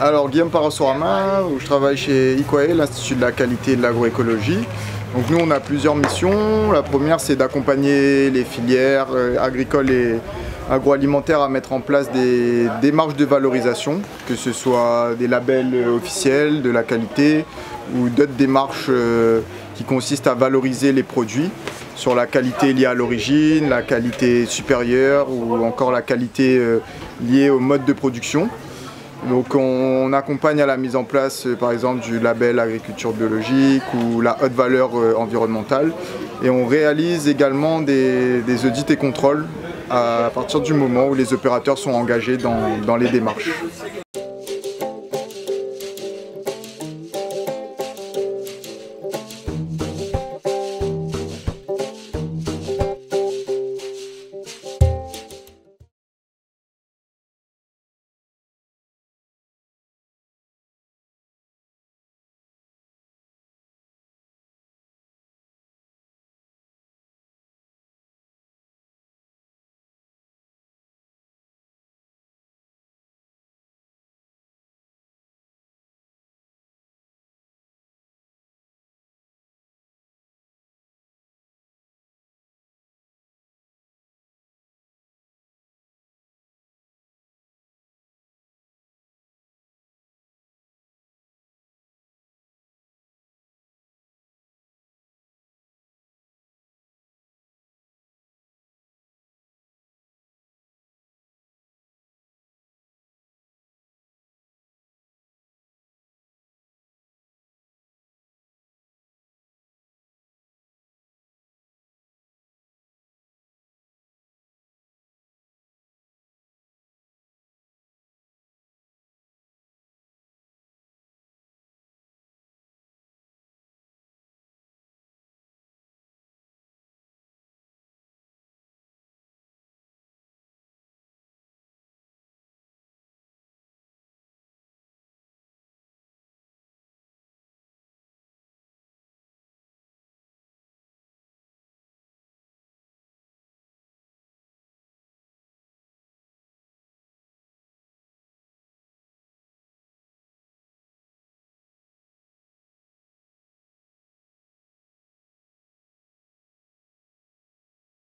Alors Guillaume Parasorama, je travaille chez IQAE, l'Institut de la qualité et de l'agroécologie. Donc nous on a plusieurs missions. La première c'est d'accompagner les filières euh, agricoles et agroalimentaires à mettre en place des démarches de valorisation, que ce soit des labels officiels de la qualité ou d'autres démarches euh, qui consistent à valoriser les produits sur la qualité liée à l'origine, la qualité supérieure ou encore la qualité euh, liée au mode de production. Donc on accompagne à la mise en place euh, par exemple du label agriculture biologique ou la haute valeur environnementale et on réalise également des, audits et contrôles à partir du moment où les opérateurs sont engagés dans les démarches.